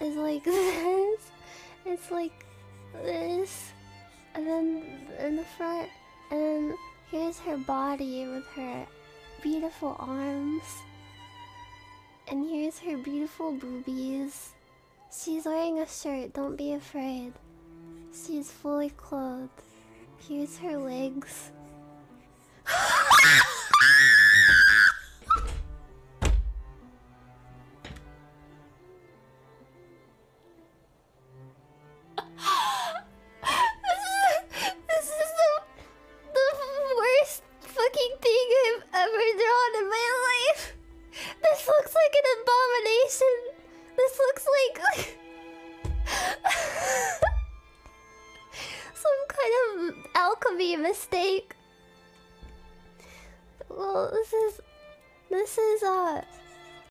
like this. It's like this. And then in the front, and here's her body with her beautiful arms. And here's her beautiful boobies. She's wearing a shirt, don't be afraid. She's fully clothed. Here's her legs. This looks like an abomination. This looks like some kind of alchemy mistake. Well, this is this is uh